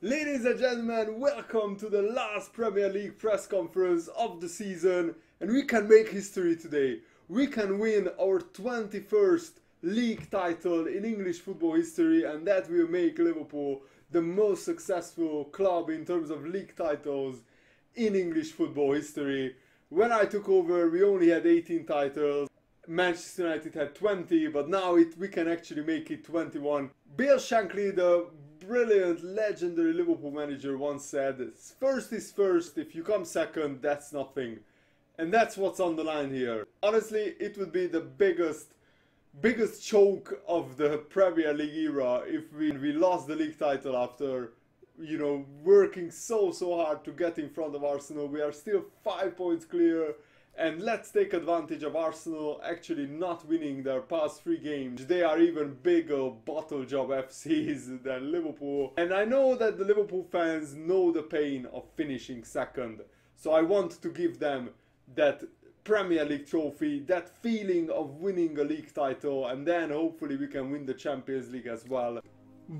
Ladies and gentlemen, welcome to the last Premier League press conference of the season and we can make history today. We can win our 21st league title in English football history and that will make Liverpool the most successful club in terms of league titles in English football history. When I took over we only had 18 titles. Manchester United had 20 but now it, we can actually make it 21. Bill Shankly, the brilliant, legendary Liverpool manager once said, first is first, if you come second, that's nothing. And that's what's on the line here. Honestly, it would be the biggest biggest choke of the Premier League era if we, we lost the league title after you know working so so hard to get in front of Arsenal. We are still 5 points clear and let's take advantage of Arsenal actually not winning their past three games. They are even bigger bottle job FCs than Liverpool. And I know that the Liverpool fans know the pain of finishing second. So I want to give them that Premier League trophy, that feeling of winning a league title, and then hopefully we can win the Champions League as well.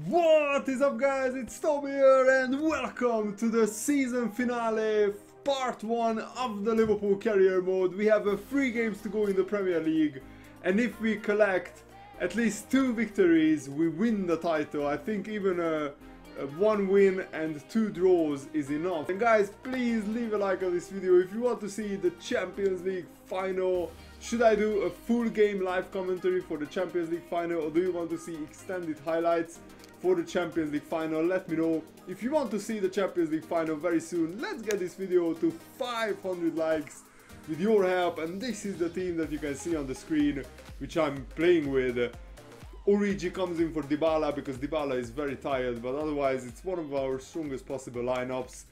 What is up guys, it's Tom here and welcome to the season finale part 1 of the Liverpool career mode. We have uh, 3 games to go in the Premier League and if we collect at least 2 victories we win the title. I think even a, a 1 win and 2 draws is enough. And guys please leave a like on this video if you want to see the Champions League final. Should I do a full game live commentary for the Champions League final or do you want to see extended highlights? For the Champions League final. Let me know if you want to see the Champions League final very soon. Let's get this video to 500 likes with your help. And this is the team that you can see on the screen, which I'm playing with. Origi comes in for Dybala because Dybala is very tired, but otherwise it's one of our strongest possible lineups.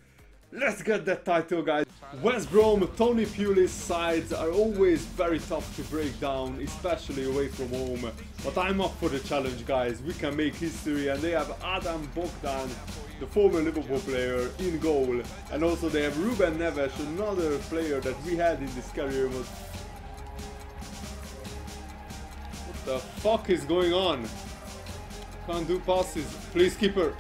Let's get that title, guys. West Brom, Tony Pulis sides are always very tough to break down, especially away from home. But I'm up for the challenge, guys. We can make history, and they have Adam Bogdan, the former Liverpool player, in goal. And also they have Ruben Neves, another player that we had in this career. What the fuck is going on? Can't do passes. Please, keeper.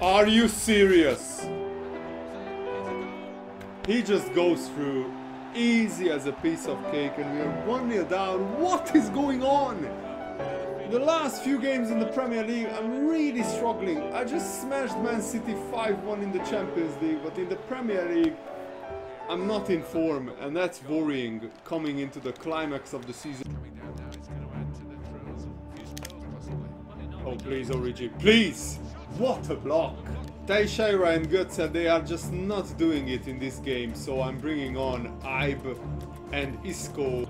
Are you serious? He just goes through easy as a piece of cake and we are 1 0 down. What is going on? The last few games in the Premier League, I'm really struggling. I just smashed Man City 5-1 in the Champions League, but in the Premier League, I'm not in form, and that's worrying coming into the climax of the season. Oh, please, Origi, please! What a block! Teixeira and Götze, they are just not doing it in this game, so I'm bringing on Ibe and Isco.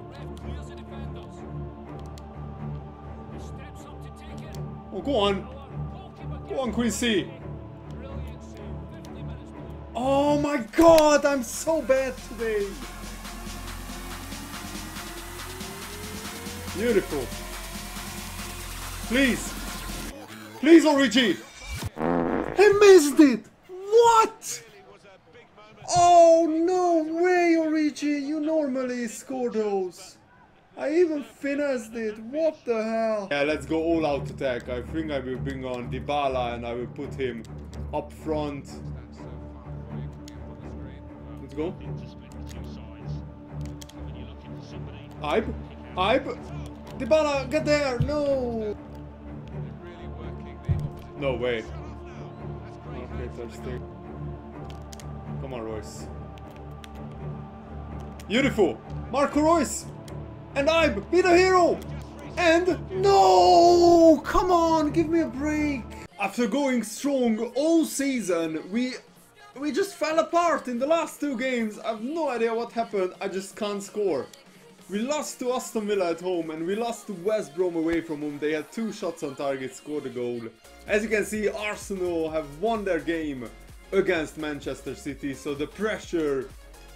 Oh, go on! Go on, Quincy! Oh my god, I'm so bad today! Beautiful. Please! Please, Origi! He missed it! What? Oh, no way, Origi! You normally score those. I even finessed it. What the hell? Yeah, let's go all out attack. I think I will bring on Dybala and I will put him up front. Let's go. Ibe? Ibe? Dybala, get there! No! No way. Come on, Reus. Beautiful! Marco Reus! And Ibe! Be the hero! And no! Come on, give me a break! After going strong all season, we we just fell apart in the last two games. I have no idea what happened. I just can't score. We lost to Aston Villa at home and we lost to West Brom away from home. They had two shots on target, scored a goal. As you can see, Arsenal have won their game against Manchester City, so the pressure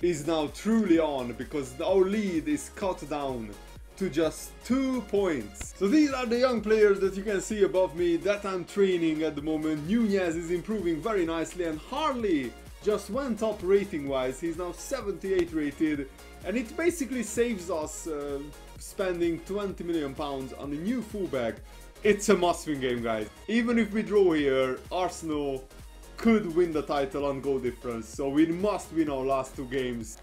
is now truly on because our lead is cut down to just two points. So these are the young players that you can see above me that I'm training at the moment. Nunez is improving very nicely and Harley just went up rating wise. He's now 78 rated, and it basically saves us uh, spending 20 million pounds on a new fullback. It's a must-win game, guys. Even if we draw here, Arsenal could win the title on goal difference, so we must win our last two games.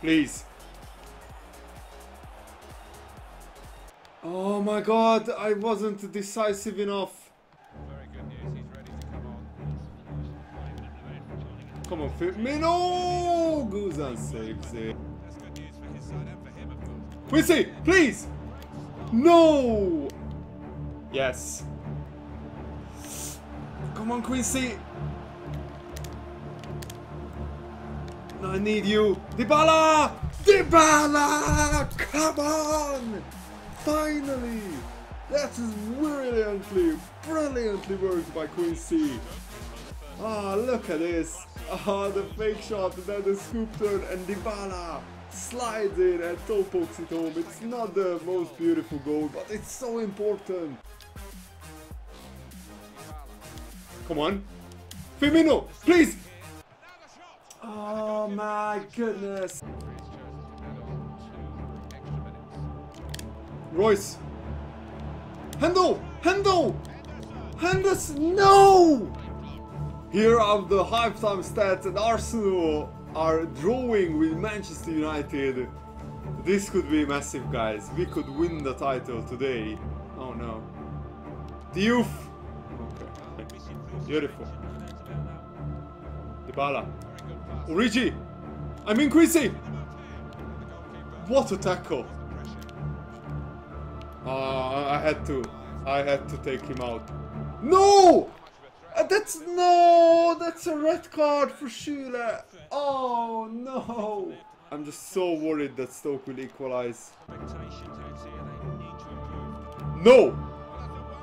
Please. Oh my god, I wasn't decisive enough. On. Come on, Firmino! Guzan saves it. Quincy, please! No! Yes. Come on, Quincy! I need you. Dybala! Dybala! Come on! Finally! That is brilliantly, brilliantly worked by Quincy. Ah, look at this. Ah, the fake shot, then the scoop turn, and Dybala slides in and toe pokes it home. It's not the most beautiful goal, but it's so important. Come on. Firmino, please! Oh my goodness. Reus. Handel! Handel! Henderson, no! Here are the halftime stats and Arsenal are drawing with Manchester United. This could be massive, guys. We could win the title today. Oh no. Diouf! Okay. Beautiful. Dybala. Origi! I mean Quincy! What a tackle! Uh, I had to. I had to take him out. No! Uh, that's no! That's a red card for Schüle. Oh no! I'm just so worried that Stoke will equalize. No!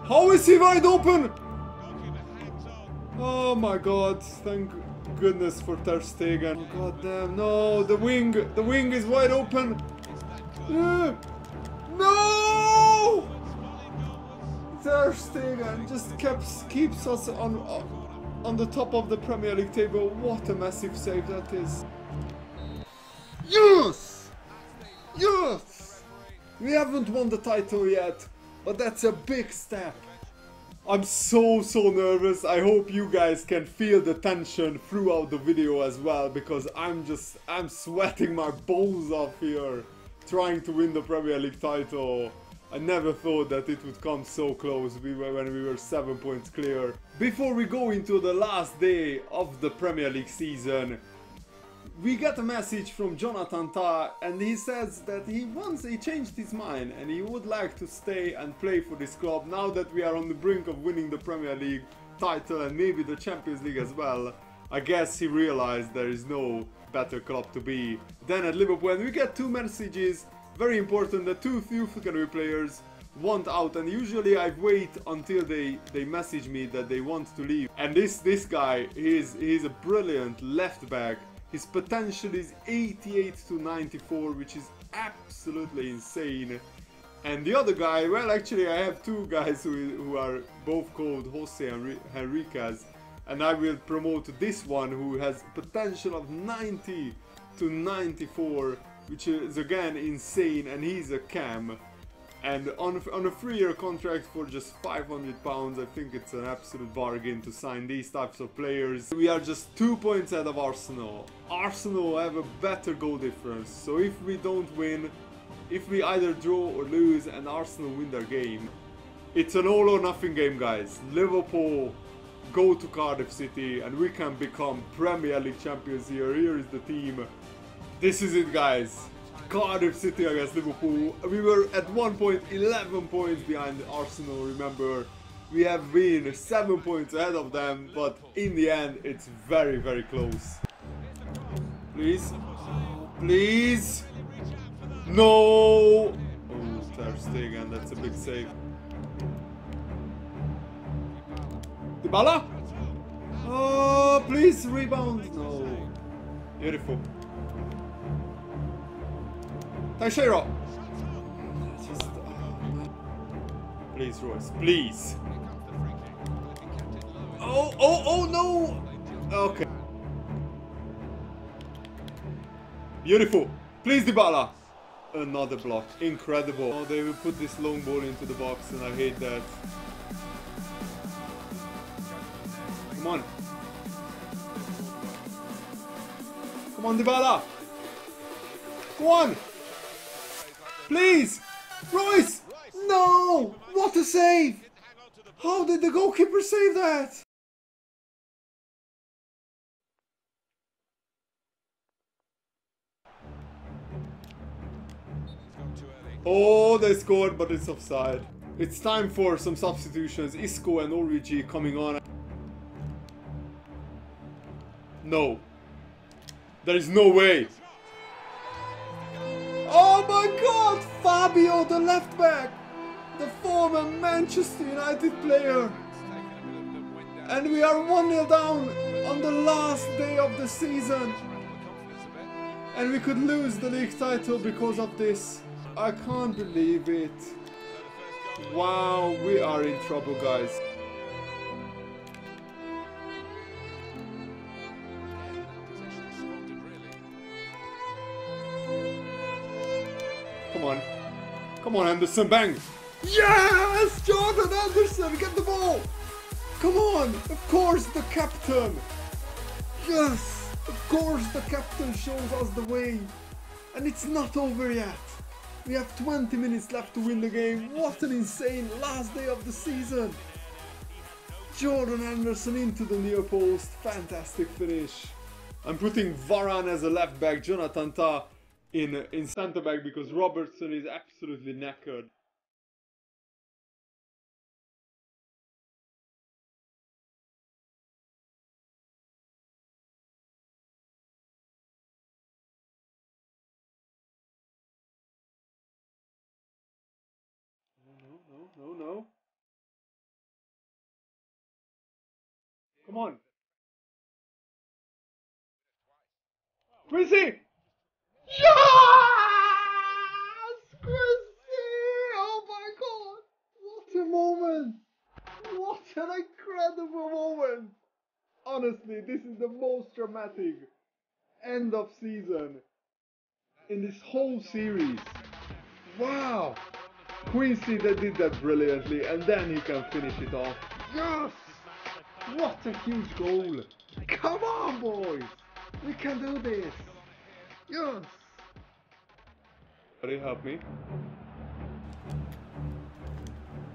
How is he wide open? Oh my god, thank goodness for Ter Stegen. God damn, no, the wing, the wing is wide open. No! Ter Stegen just keeps, keeps us on, on the top of the Premier League table. What a massive save that is. Yes! Yes! We haven't won the title yet, but that's a big step. I'm so so nervous. I hope you guys can feel the tension throughout the video as well because I'm just I'm sweating my balls off here trying to win the Premier League title. I never thought that it would come so close we were, when we were 7 points clear. Before we go into the last day of the Premier League season, we got a message from Jonathan Tah and he says that he wants he changed his mind and he would like to stay and play for this club now that we are on the brink of winning the Premier League title and maybe the Champions League as well. I guess he realized there is no better club to be than at Liverpool and we get two messages very important that two youth academy players want out and usually I wait until they they message me that they want to leave. And this this guy he's he's a brilliant left back. His potential is 88 to 94, which is absolutely insane. And the other guy, well, actually, I have two guys who, who are both called Jose and Henriquez, and I will promote this one who has potential of 90 to 94, which is again insane, and he's a cam. And on, on a three-year contract for just 500 pounds, I think it's an absolute bargain to sign these types of players. We are just two points ahead of Arsenal. Arsenal have a better goal difference, so if we don't win, if we either draw or lose and Arsenal win their game, it's an all or nothing game, guys. Liverpool go to Cardiff City and we can become Premier League champions here. Here is the team. This is it, guys. Cardiff City against Liverpool. We were at one point 11 points behind Arsenal, remember. We have been 7 points ahead of them, but in the end it's very very close. Please. Please. No. Oh, Ter Stegen, that's a big save. Dybala? Oh, please rebound. No. Beautiful. Teixeira! Just, oh, please, Reus, please. Oh, oh, oh no! Okay. Beautiful. Please, Dybala. Another block. Incredible. Oh, they will put this long ball into the box and I hate that. Come on. Come on, Dybala. Come on. Please. Reus. No. What a save. How did the goalkeeper save that? Oh, they scored, but it's offside. It's time for some substitutions. Isco and Origi coming on. No. There is no way. Oh my god! Fabio, the left back! The former Manchester United player! And we are 1 0 down on the last day of the season. And we could lose the league title because of this. I can't believe it. Wow, we are in trouble, guys. Come on. Come on, Henderson, bang! Yes! Jordan Henderson, get the ball! Come on! Of course, the captain! Yes! Of course, the captain shows us the way! And it's not over yet! We have 20 minutes left to win the game. What an insane last day of the season! Jordan Henderson into the near post. Fantastic finish. I'm putting Varane as a left back, Jonathan Tah in in centre back because Robertson is absolutely knackered. No, no, no, no. Come on. Chrissy! Yes! Chrissy! Oh my god! What a moment! What an incredible moment! Honestly, this is the most dramatic end of season in this whole series. Wow! Quincy that did that brilliantly and then he can finish it off. Yes! What a huge goal! Come on boys! We can do this! Yes! Somebody help me.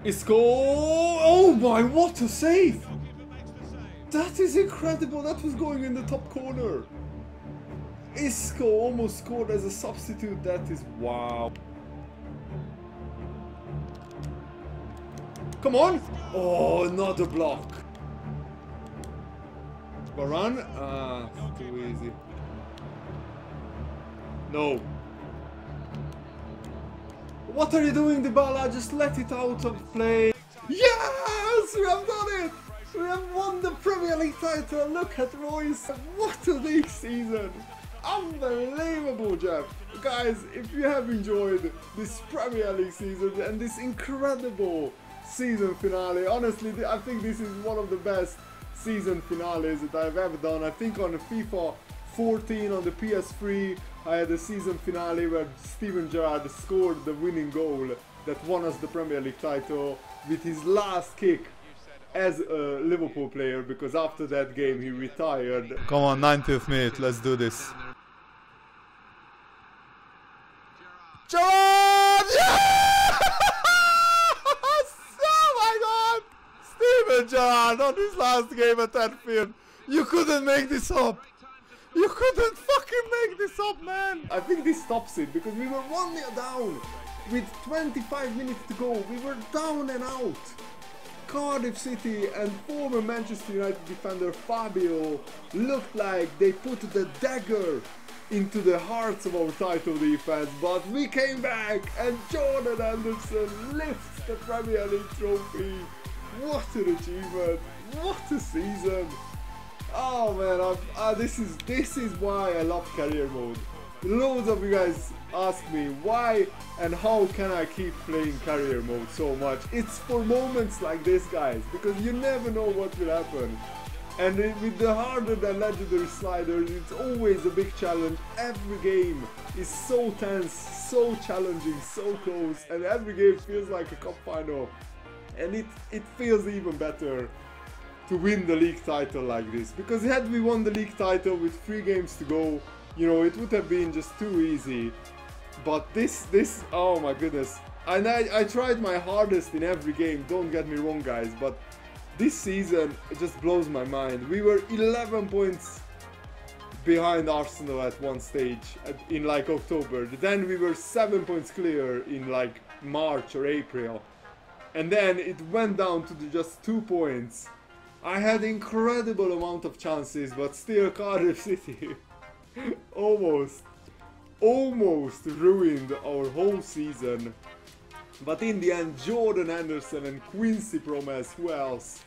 Isco! Oh my, what a save. That is incredible! That was going in the top corner! Isco almost scored as a substitute. That is wow. Come on! Oh, another block. Varane? Ah, too easy. No. What are you doing, Dybala? Just let it out of play. Yes! We have done it! We have won the Premier League title. Look at Reus. What a league season. Unbelievable, Jeff. Guys, if you have enjoyed this Premier League season and this incredible season finale, honestly, I think this is one of the best season finales that I've ever done. I think on FIFA 14 on the PS3, I had a season finale where Steven Gerrard scored the winning goal that won us the Premier League title with his last kick as a Liverpool player because after that game he retired. Come on, 90th minute, let's do this. Gerrard! Oh my god! Steven Gerrard on his last game at Anfield. You couldn't make this up. You couldn't fucking make this up, man. I think this stops it because we were 1 0 down with 25 minutes to go. We were down and out. Cardiff City and former Manchester United defender Fabio looked like they put the dagger into the hearts of our title defense, but we came back and Jordan Henderson lifts the Premier League trophy. What an achievement! What a season! Oh man, I've, uh, this is this is why I love career mode. loads of you guys ask me why and how can I keep playing career mode so much. It's for moments like this guys because you never know what will happen. And with the harder than legendary sliders, it's always a big challenge. Every game is so tense, so challenging, so close, and every game feels like a cup final. And it, it feels even better to win the league title like this. Because had we won the league title with three games to go, you know, it would have been just too easy. But this, this, oh my goodness. And I, I tried my hardest in every game, don't get me wrong guys, but this season just blows my mind. We were 11 points behind Arsenal at one stage in like October. Then we were 7 points clear in like March or April. And then it went down to just 2 points. I had incredible amount of chances, but still Cardiff City almost, almost ruined our whole season. But in the end, Jordan Henderson and Quincy Promes, who else?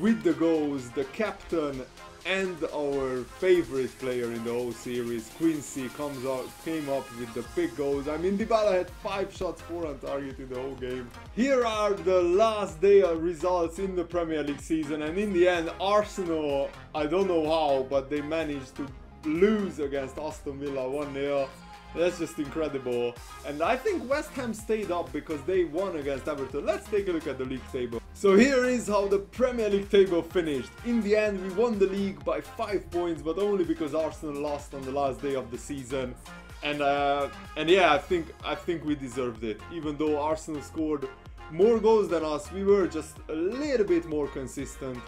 With the goals, the captain and our favorite player in the whole series, Quincy, comes out, came up with the big goals. I mean, Dybala had five shots, four on target in the whole game. Here are the last day results in the Premier League season, and in the end, Arsenal, I don't know how, but they managed to lose against Aston Villa 1-0. That's just incredible. And I think West Ham stayed up because they won against Everton. Let's take a look at the league table. So here is how the Premier League table finished. In the end, we won the league by 5 points, but only because Arsenal lost on the last day of the season. And uh, and yeah, I think I think we deserved it. Even though Arsenal scored more goals than us, we were just a little bit more consistent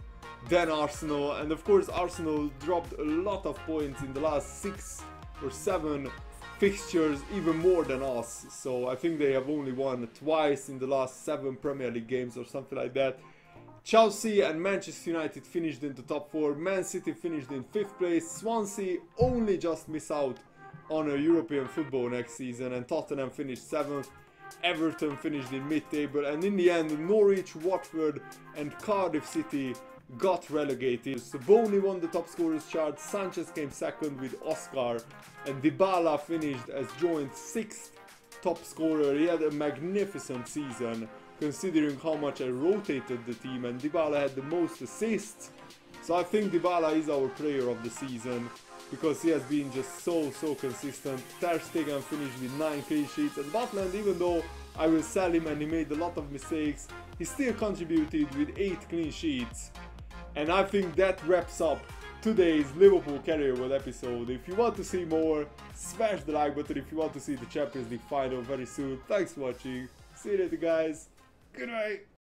than Arsenal. And of course, Arsenal dropped a lot of points in the last six or seven fixtures, even more than us. So I think they have only won twice in the last seven Premier League games or something like that. Chelsea and Manchester United finished in the top four. Man City finished in fifth place. Swansea only just miss out on a European football next season, and Tottenham finished seventh. Everton finished in mid-table, and in the end, Norwich, Watford, and Cardiff City got relegated. So won the top scorers chart, Sanchez came second with Oscar, and Dybala finished as joint sixth top scorer. He had a magnificent season, considering how much I rotated the team, and Dybala had the most assists. So I think Dybala is our player of the season because he has been just so so consistent. Ter Stegen finished with 9 clean sheets and Butland even though I will sell him and he made a lot of mistakes, he still contributed with 8 clean sheets. And I think that wraps up today's Liverpool Career World episode. If you want to see more, smash the like button if you want to see the Champions League final very soon. Thanks for watching. See you later guys. Good night.